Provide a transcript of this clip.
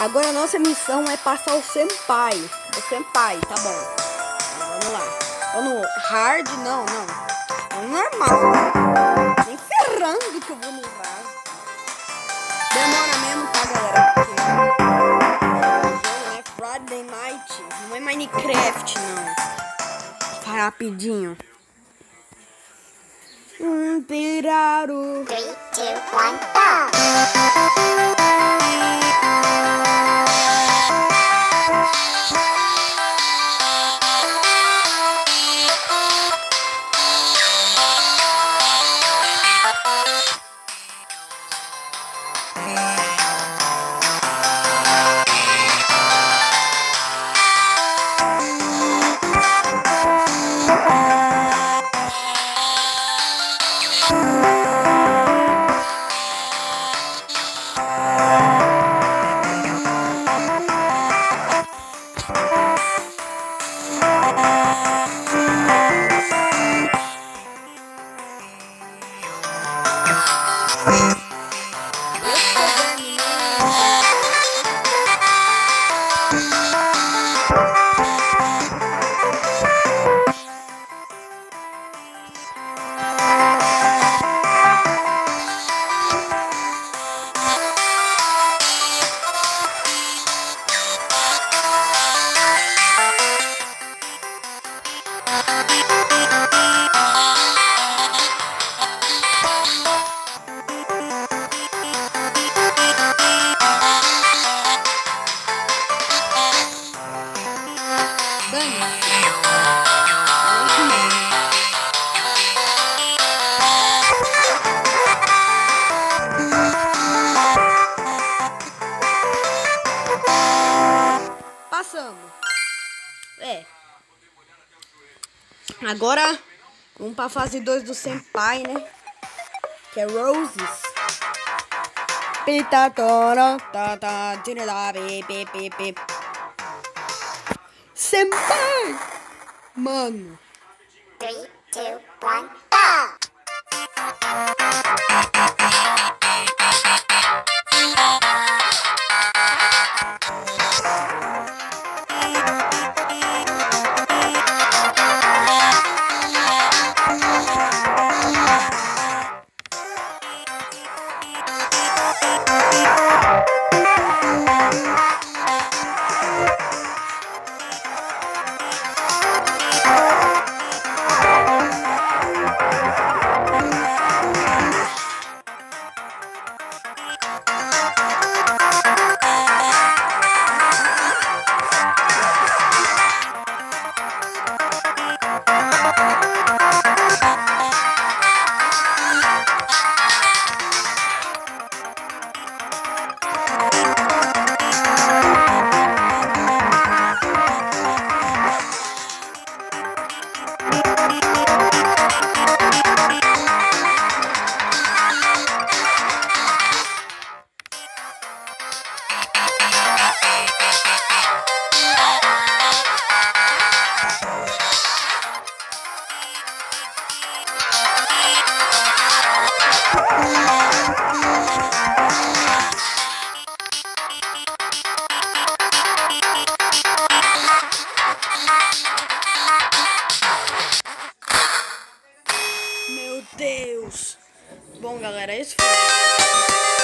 Agora a nossa missão é passar o Senpai. O Senpai, tá bom. Vamos lá. Tô no hard? Não, não. É normal. Nem ferrando que eu vou no hard. Demora mesmo, tá, galera? Porque o jogo é Friday Night. Não é Minecraft, não. Vai rapidinho. Um piraru. 3, 2, 1, go! Passamos. É. Agora, vamos pra fase 2 do Senpai, né? Que é Roses. Pita tora, ta ta, tira da, bi, bi, bi, bi. Senpai! Mano. 3, 2, 1, Deus! Bom, galera, é esse foi.